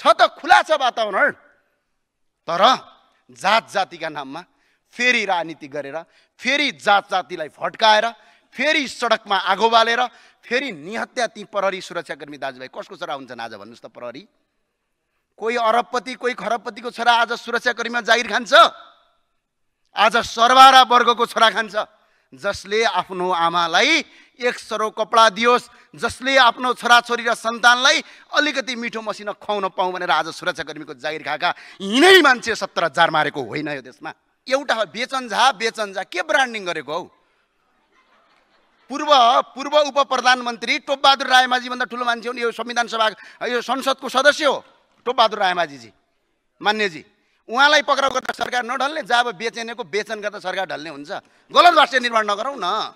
छ त खुला छ वातावरण। तर जात जातिका नाममा फेरि राजनीति गरेर फेरि जात जातिलाई भट्काएर फेरि सडकमा आगो बालेर फेरि निहत्या ती प्रहरी सुरक्षाकर्मी दाजुभाइ। कसको छोरा हुन्छन् आज भन्नुहोस् त प्रहरी? कोही अरबपति कोही खरबपतिको छोरा आज सुरक्षाकर्मीमा जागिर खान्छ? आज सरबारा वर्गको छोरा खान्छ? जसले आफ्नो आमालाई एक सरो कपडा दियोस् जसले आफ्नो छोराछोरी र सन्तानलाई अलिकति मिठो मसिनो खुवाउन पाउँ भनेर आज सुरक्षाकर्मीको जागिर खाएका यिनै मान्छे सत्तर हजार मारेको होइन यो देशमा। एउटा बेचन झा बेचन झा के ब्रान्डिङ गरेको हौ? पूर्व पूर्व उप प्रधानमन्त्री टोपबहादुर रायमाझीभन्दा ठुलो मान्छे हुन् यो संविधान सभा यो संसदको सदस्य हो टोपबहादुर रायमाझीजी मान्यजी। उहाँलाई पक्राउ गर्दा सरकार नढल्ने जब बेचेनेको बेचन गर्दा सरकार ढल्ने हुन्छ। गलत भाष्य निर्माण नगरौँ न।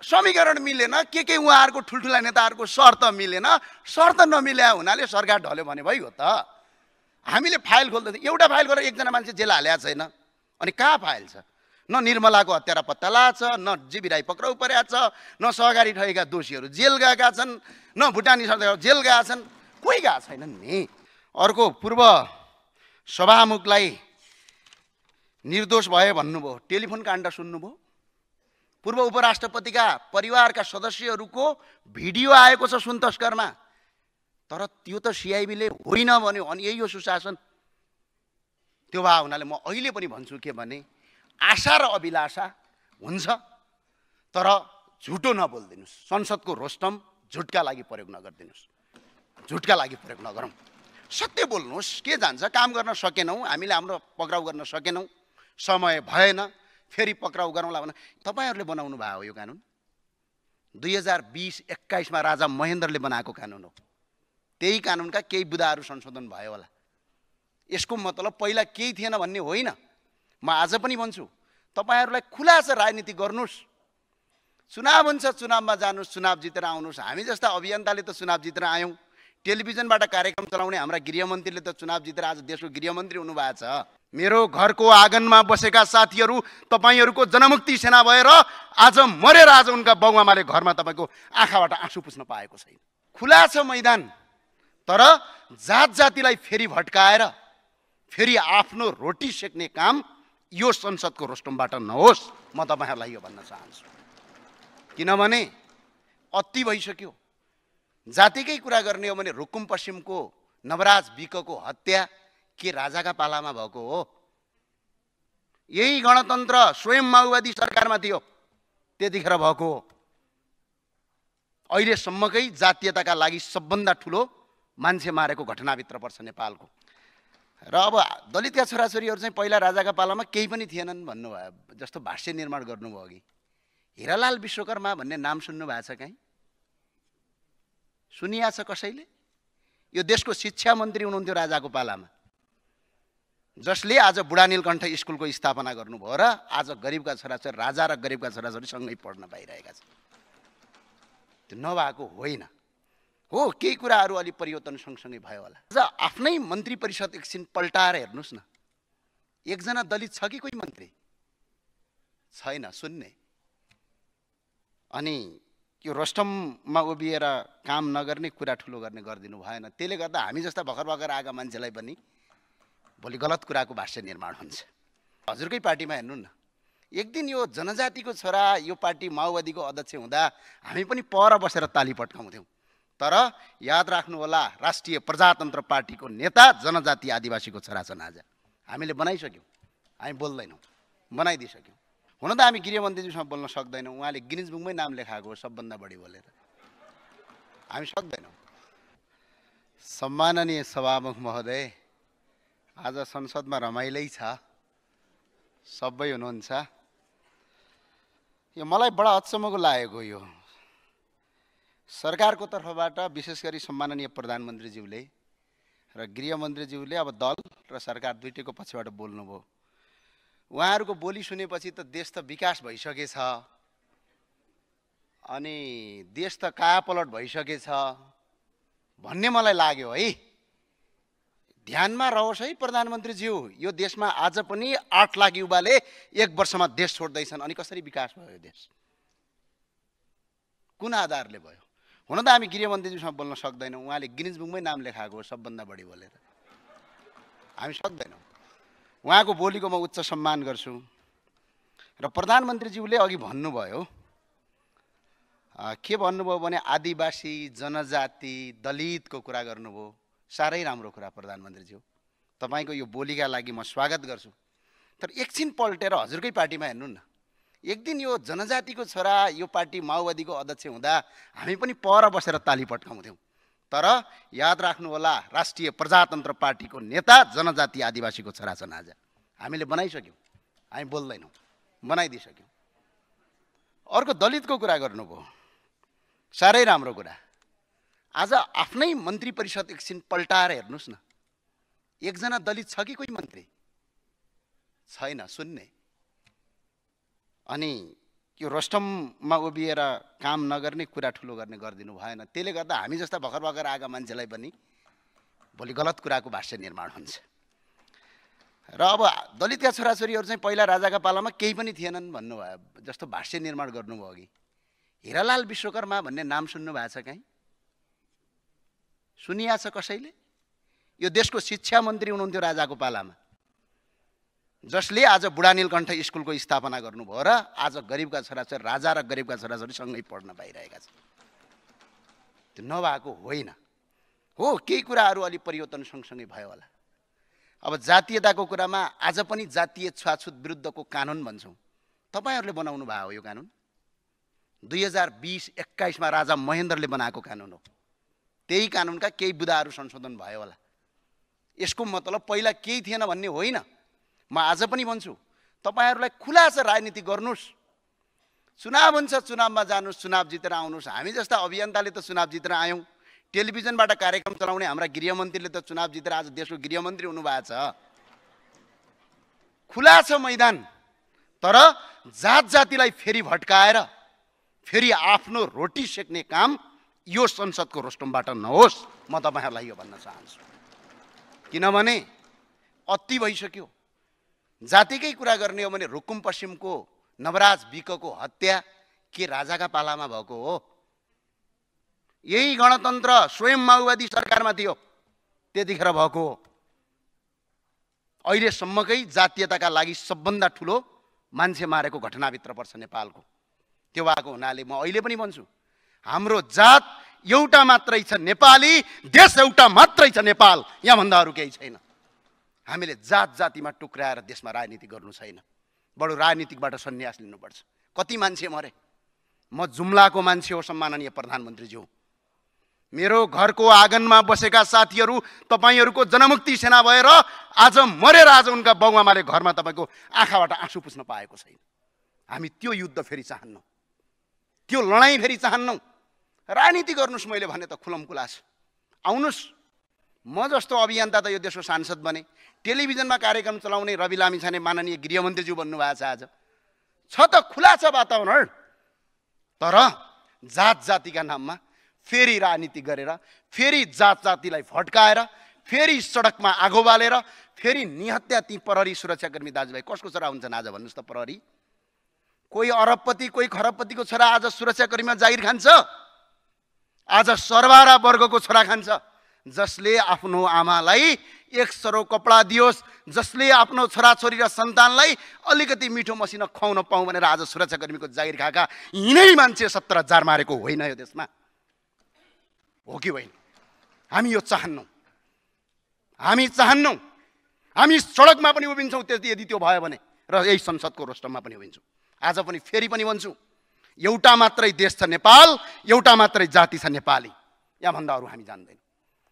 समीकरण मिलेन के के उहाँहरूको ठुल्ठुला नेताहरूको शर्त मिलेन शर्त नमिल्या हुनाले सरकार ढल्यो भने भइगयो त। हामीले फाइल खोल्दै एउटा फाइल गरेर एकजना मान्छे जेल हालेको छैन। अनि कहाँ फाइल छ? न निर्मलाको हत्यारा पत्ता लाछ न जीवी राई पक्राउ परेका छ न सहकारी ठगेका दोषीहरू जेल गएका छन् न भुटानी सरकार जेल गएका छन्। कोही गएको छैनन् नि। अर्को पूर्व सभामुखलाई निर्दोष भयो भन्नुभयो। टेलिफोन काण्ड सुन्नुभयो। पूर्व उपराष्ट्रपतिका परिवारका सदस्यहरूको भिडियो आएको छ सुन तस्करमा तर त्यो त सिआइबीले होइन भन्यो अनि यही हो सुशासन। त्यो भए हुनाले म अहिले पनि भन्छु के भने आशा र अभिलाषा हुन्छ तर झुटो नबोलिदिनुहोस्। संसदको रोस्टम झुटका लागि प्रयोग नगरिदिनुहोस्। झुटका लागि प्रयोग नगरौँ। सत्य बोल्नुहोस्। के जान्छ? काम गर्न सकेनौँ। हामीले हाम्रो पक्राउ गर्न सकेनौँ। समय भएन। फेरि पक्राउ गरौँला भने तपाईँहरूले बनाउनु भयो हो यो कानुन। दुई हजार बिस एक्काइसमा राजा महेन्द्रले बनाएको कानुन हो। त्यही कानुनका केही बुदाहरू संशोधन भयो होला। यसको मतलब पहिला केही थिएन भन्ने होइन। म आज पनि भन्छु तपाईँहरूलाई खुला छ राजनीति गर्नुहोस्। चुनाव हुन्छ चुनावमा जानुहोस् चुनाव जितेर आउनुहोस्। हामी जस्ता अभियन्ताले त चुनाव जितेर आयौँ। टेलिभिजनबाट कार्यक्रम चलाउने हाम्रा गृहमन्त्रीले त चुनाव जितेर आज देशको गृहमन्त्री हुनुभएको छ। मेरो घरको आँगनमा बसेका साथीहरू तपाईँहरूको जनमुक्ति सेना भएर आज मरेर आज उनका बाउआमाले घरमा तपाईँको आँखाबाट आँसु पुस्न पाएको छैन। खुला छ मैदान तर जात जातिलाई फेरि भट्काएर फेरि आफ्नो रोटी सेक्ने काम यो संसदको रोस्टमबाट नहोस्। म तपाईँहरूलाई यो भन्न चाहन्छु। किनभने अति भइसक्यो। जातिकै कुरा गर्ने हो भने रुकुम पश्चिमको नवराज विकको हत्या के राजाका पालामा भएको हो? यही गणतन्त्र स्वयं माओवादी सरकारमा थियो त्यतिखेर भएको हो। अहिलेसम्मकै जातीयताका लागि सबभन्दा ठुलो मान्छे मारेको घटनाभित्र पर्छ नेपालको। र अब दलितका छोराछोरीहरू चाहिँ पहिला राजाका पालामा केही पनि थिएनन् भन्नुभयो जस्तो भाष्य निर्माण गर्नुभयो अघि। हिरालाल विश्वकर्मा भन्ने नाम सुन्नु भएको छ कहीँ? सुनिया छ कसैले? यो देशको शिक्षा मन्त्री हुनुहुन्थ्यो राजाको पालामा जसले आज बुढा नीलकण्ठ स्कुलको स्थापना गर्नुभयो र आज गरिबका छोराछोरी राजा र गरिबका छोराछोरी सँगै पढ्न पाइरहेका छन्। त्यो नभएको होइन। हो केही कुराहरू अलिक परिवर्तन सँगसँगै भयो होला। आज आफ्नै मन्त्री परिषद एकछिन पल्टाएर हेर्नुहोस् न। एकजना दलित छ कि कोही मन्त्री? छैन सुन्ने। अनि यो रोस्टममा उभिएर काम नगर्ने कुरा ठुलो गर्ने गरिदिनु भएन। त्यसले गर्दा हामी जस्ता भर्खर भर्खर आएका मान्छेलाई पनि भोलि गलत कुराको भाष्य निर्माण हुन्छ। हजुरकै पार्टीमा हेर्नु न एक दिन यो जनजातिको छोरा यो पार्टी माओवादीको अध्यक्ष हुँदा हामी पनि पर बसेर ताली पट्काउँथ्यौँ। तर याद राख्नु होला राष्ट्रिय प्रजातन्त्र पार्टीको नेता जनजाति आदिवासीको छोरा छन् आज। हामीले बनाइसक्यौँ। हामी बोल्दैनौँ। बनाइदिइसक्यौँ। हुन त हामी गृहमन्त्रीजीसँग बोल्न सक्दैनौँ। उहाँले गिनिज बुकमै नाम लेखाएको हो सबभन्दा बढी बोलेर। हामी सक्दैनौँ। सम्माननीय सभामुख महोदय आज संसदमा रमाइलै छ। सबै हुनुहुन्छ। यो मलाई बडा अचम्मको लागेको यो। सरकारको तर्फबाट विशेष गरी सम्माननीय प्रधानमन्त्रीज्यूले र गृहमन्त्रीज्यूले अब दल र सरकार दुइटैको पछिबाट बोल्नुभयो। उहाँहरूको बोली सुनेपछि त देश त विकास भइसकेछ। अनि देश त कायापलट भइसकेछ। भन्ने मलाई लाग्यो है ध्यानमा रहोस् है प्रधानमन्त्रीज्यू। यो देशमा आज पनि आठ लाख युवाले एक वर्षमा देश छोड्दैछन्। अनि कसरी विकास भयो यो देश? कुन आधारले भयो? हुन त हामी गृहमन्त्रीजीसँग बोल्न सक्दैनौँ। उहाँले गिनिज बुकमै नाम लेखाएको हो सबभन्दा बढी बोलेर। हामी सक्दैनौँ। उहाँको बोलीको म उच्च सम्मान गर्छु। र प्रधानमन्त्रीज्यूले अघि भन्नुभयो के भन्नुभयो भने आदिवासी जनजाति दलितको कुरा गर्नुभयो। साह्रै राम्रो कुरा प्रधानमन्त्रीज्यू तपाईँको यो बोलीका लागि म स्वागत गर्छु। तर एकछिन पल्टेर हजुरकै पार्टीमा हेर्नु न। एक दिन यो जनजातिको छोरा यो पार्टी माओवादीको अध्यक्ष हुँदा हामी पनि पर बसेर ताली पट्काउँथ्यौँ। तर याद राख्नु होला राष्ट्रिय प्रजातन्त्र पार्टीको नेता जनजाति आदिवासीको छोरा छन् आज। हामीले बनाइसक्यौँ। हामी बोल्दैनौँ। बनाइदिइसक्यौँ। अर्को दलितको कुरा गर्नुभयो। साह्रै राम्रो कुरा। आज आफ्नै मन्त्री परिषद एकछिन पल्टाएर हेर्नुहोस् न। एकजना दलित छ कि कोही मन्त्री? छैन सुन्ने। अनि यो रोस्टममा उभिएर काम नगर्ने कुरा ठुलो गर्ने गरिदिनु भएन। त्यसले गर्दा हामी जस्ता भर्खर भर्खर आएका मान्छेलाई पनि भोलि गलत कुराको भाष्य निर्माण हुन्छ। र अब दलितका छोराछोरीहरू चाहिँ पहिला राजाका पालामा केही पनि थिएनन् भन्नुभयो। जस्तो भाष्य निर्माण गर्नुभयो अघि हिरालाल विश्वकर्मा भन्ने नाम सुन्नु भएको छ कहीँ? सुनिया छ कसैले? यो देशको शिक्षा मन्त्री हुनुहुन्थ्यो राजाको पालामा। जसले आज बुढा नीलकण्ठ स्कुलको स्थापना गर्नुभयो र आज गरिबका छोराछोरी राजा र गरिबका छोराछोरी सँगै पढ्न पाइरहेका छन्। त्यो नभएको होइन। हो केही कुराहरू अलिक परिवर्तन सँगसँगै भयो होला। अब जातीयताको कुरामा आज पनि जातीय छुवाछुत विरुद्धको कानुन भन्छौँ। तपाईँहरूले बनाउनु भयो हो यो कानुन। दुई हजार बिस एक्काइसमा राजा महेन्द्रले बनाएको कानुन हो। त्यही कानुनका केही बुदाहरू संशोधन भयो होला। यसको मतलब पहिला केही थिएन भन्ने होइन। म आज पनि भन्छु तपाईँहरूलाई खुला छ राजनीति गर्नुहोस्। चुनाव हुन्छ चुनावमा जानुहोस् चुनाव जितेर आउनुहोस्। हामी जस्ता अभियन्ताले त चुनाव जितेर आयौँ। टेलिभिजनबाट कार्यक्रम चलाउने हाम्रा गृहमन्त्रीले त चुनाव जितेर आज देशको गृहमन्त्री हुनुभएको छ। खुला छ मैदान तर जात जातिलाई फेरि भट्काएर फेरि आफ्नो रोटी सेक्ने काम यो संसदको रोस्टमबाट नहोस्। म तपाईँहरूलाई यो भन्न चाहन्छु। किनभने अति भइसक्यो। जातिकै कुरा गर्ने हो भने रुकुम पश्चिमको नवराज विकको हत्या के राजाका पालामा भएको हो? यही गणतन्त्र स्वयं माओवादी सरकारमा थियो त्यतिखेर भएको हो। अहिलेसम्मकै जातीयताका लागि सबभन्दा ठुलो मान्छे मारेको घटनाभित्र पर्छ नेपालको। त्यो भएको हुनाले म अहिले पनि भन्छु हाम्रो जात एउटा मात्रै छ नेपाली देश एउटा मात्रै छ नेपाल यहाँभन्दा अरू केही छैन। हामीले जात जातिमा टुक्राएर देशमा राजनीति गर्नु छैन। बडो राजनीतिकबाट सन्यास लिनुपर्छ। कति मान्छे मरे? म जुम्लाको मान्छे हो सम्माननीय प्रधानमन्त्रीज्यू मेरो घरको आँगनमा बसेका साथीहरू तपाईँहरूको जनमुक्ति सेना भएर आज मरेर आज उनका बाउआमाले घरमा तपाईँको आँखाबाट आँसु पुस्न पाएको छैन। हामी त्यो युद्ध फेरि चाहन्नौँ। त्यो लडाइँ फेरि चाहन्नौँ। राजनीति गर्नुहोस् मैले भने त खुलम खुलास आउनुहोस् म जस्तो अभियन्ता त यो देशको सांसद बने टेलिभिजनमा कार्यक्रम चलाउने रवि लामी छाने माननीय गृहमन्त्रीज्यू भन्नुभएको छ आज। छ त खुला छ वातावरण तर जात जातिका नाममा फेरि राजनीति गरेर फेरि जात जातिलाई फड्काएर फेरि सडकमा आगो बालेर फेरि निहत्या ती प्रहरी सुरक्षाकर्मी दाजुभाइ कसको छोरा हुन्छन् आज भन्नुहोस् त प्रहरी? कोही अरबपति कोही खरबपतिको छोरा आज सुरक्षाकर्मीमा जागिर खान्छ? आज सरबारा वर्गको छोरा खान्छ? जसले आफ्नो आमालाई एक सरो कपडा दियोस् जसले आफ्नो छोराछोरी र सन्तानलाई अलिकति मिठो मसिनो खुवाउन पाउँ भनेर आज सुरक्षाकर्मीको जागिर खाएका यिनै मान्छे सत्तर हजार मारेको होइन यो देशमा। हो कि होइन? हामी यो चाहन्नौँ। हामी चाहन्नौँ। हामी सडकमा पनि उभिन्छौँ त्यति यदि त्यो भयो भने र यही संसदको रोस्टममा पनि उभिन्छौँ। आज पनि फेरि पनि भन्छु एउटा मात्रै देश छ नेपाल एउटा मात्रै जाति छ नेपाली। यहाँभन्दा अरू हामी जान्दैनौँ।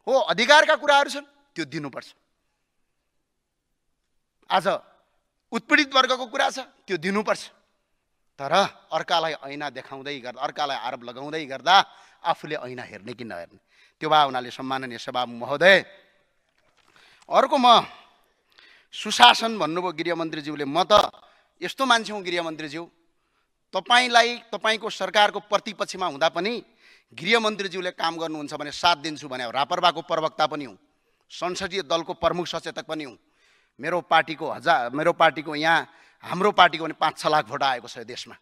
हो अधिकारका कुराहरू छन् त्यो दिनुपर्छ। आज उत्पीडित वर्गको कुरा छ त्यो दिनुपर्छ। तर अर्कालाई ऐना देखाउँदै गर्दा अर्कालाई आरोप लगाउँदै गर्दा आफूले ऐना हेर्ने कि नहेर्ने? त्यो भए हुनाले सम्माननीय सभा महोदय अर्को म सुशासन भन्नुभयो गृहमन्त्रीज्यूले म त यस्तो मान्छे हुँ गृहमन्त्रीज्यू तपाईँलाई तपाईँको सरकारको प्रतिपक्षमा हुँदा पनि गृहमन्त्रीज्यूले काम गर्नुहुन्छ भने साथ दिन्छु भने रापरबाको प्रवक्ता पनि हुँ संसदीय दलको प्रमुख सचेतक पनि हुँ। मेरो पार्टीको हजार मेरो पार्टीको यहाँ हाम्रो पार्टीको पनि पाँच छ लाख भोट आएको छ यो देशमा।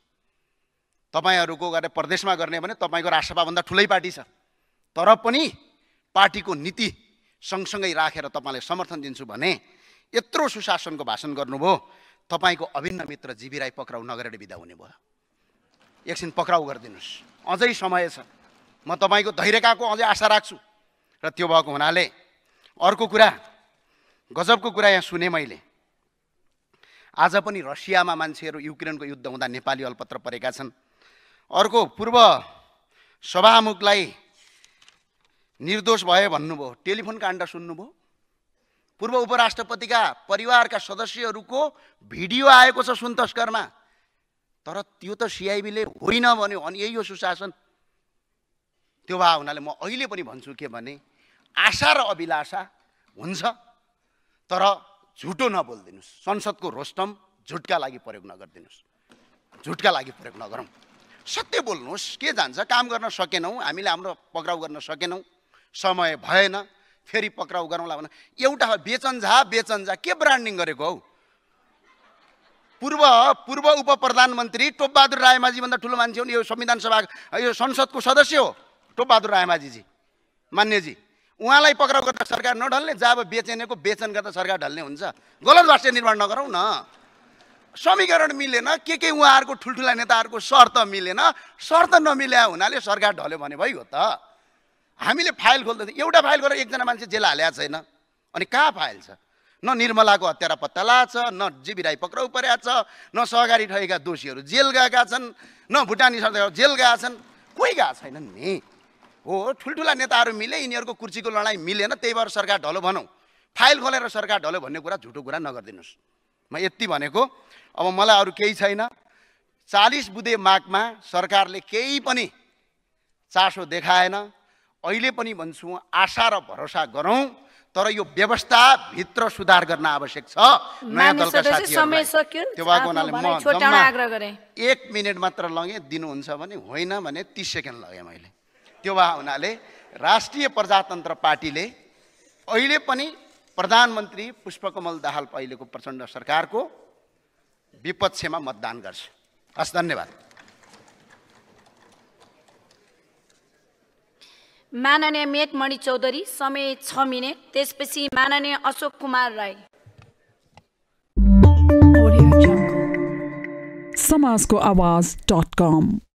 तपाईँहरूको गएर प्रदेशमा गर्ने भने तपाईँको राष्ट्रसभाभन्दा ठुलै पार्टी छ। तर पनि पार्टीको नीति सँगसँगै राखेर तपाईँलाई समर्थन दिन्छु भने यत्रो सुशासनको भाषण गर्नुभयो तपाईँको अभिन्न मित्र जिबी राई पक्राउ नगरेर बिदा हुने भयो। एकछिन पक्राउ गरिदिनुहोस्। अझै समय छ। म तपाईँको धैर्यकाको अझै आशा राख्छु। र त्यो भएको हुनाले अर्को कुरा गजबको कुरा यहाँ सुने मैले। आज पनि रसियामा मान्छेहरू युक्रेनको युद्ध हुँदा नेपाली अलपत्र परेका छन्। अर्को पूर्व सभामुखलाई निर्दोष भयो भन्नुभयो। टेलिफोन काण्ड सुन्नुभयो। पूर्व उपराष्ट्रपतिका परिवारका सदस्यहरूको भिडियो आएको छ सुन तस्करमा तर त्यो त सिआइबीले होइन भन्यो अनि यही हो सुशासन। त्यो भए हुनाले म अहिले पनि भन्छु के भने आशा र अभिलाषा हुन्छ तर झुटो नबोलिदिनुहोस्। संसदको रोस्टम झुटका लागि प्रयोग नगरिदिनुहोस्। झुटका लागि प्रयोग नगरौँ। सत्य बोल्नुहोस् के जान्छ काम गर्न सकेनौँ हामीले हाम्रो पक्राउ गर्न सकेनौँ समय भएन फेरि पक्राउ गरौँला भने एउटा बेचन झा बेचन झा के ब्रान्डिङ गरेको हौ? पूर्व पूर्व उप प्रधानमन्त्री टोपबहादुर रायमाझीभन्दा ठुलो मान्छे हुन् यो संविधान सभा यो संसदको सदस्य हो। टोपबहादुर रायमाझीजी मान्यजी उहाँलाई पक्राउ गर्दा सरकार नढल्ने जब बेचेनेको बेचन गर्दा सरकार ढल्ने हुन्छ। गलत भाष्य निर्माण नगरौँ न। समीकरण मिलेन के के उहाँहरूको ठुल्ठुला नेताहरूको शर्त मिलेन शर्त नमिल्या हुनाले सरकार ढल्यो भने भइगयो त। हामीले फाइल खोल्दा एउटा फाइल गरेर एकजना मान्छे जेल हालेको छैन। अनि कहाँ फाइल छ? न निर्मलाको हत्यारा पत्ता छ न जिबी राई पक्राउ परेका छ न सहकारी ठगेका दोषीहरू जेल गएका छन् न भुटानी सरकार जेल गएका छन्। कोही गएको छैनन् नि? हो ठुल्ठुला नेताहरू मिले यिनीहरूको कुर्सीको लडाइँ मिलेन त्यही भएर सरकार ढलो भनौँ। फाइल खोलेर सरकार ढलो भन्ने कुरा झुटो कुरा नगरिदिनुहोस्। म यति भनेको अब मलाई अरू केही छैन। चालिस बुधे मागमा सरकारले केही पनि चासो देखाएन। अहिले पनि भन्छु आशा र भरोसा गरौँ तर यो व्यवस्थाभित्र सुधार गर्न आवश्यक छ। नयाँ दलका त्यो भएको हुनाले म एक मिनट मात्र लगेँ दिनुहुन्छ भने होइन भने तिस सेकेन्ड लगेँ मैले। त्यो भए हुनाले राष्ट्रिय प्रजातन्त्र पार्टीले अहिले पनि प्रधानमन्त्री पुष्पकमल दाहाल अहिलेको प्रचण्ड सरकारको विपक्षमा मतदान गर्छ। हस् धन्यवाद। माननीय मेघमणि चौधरी समय छ मिनट। त्यसपछि माननीय अशोक कुमार राई। समाजको आवाज डट कम।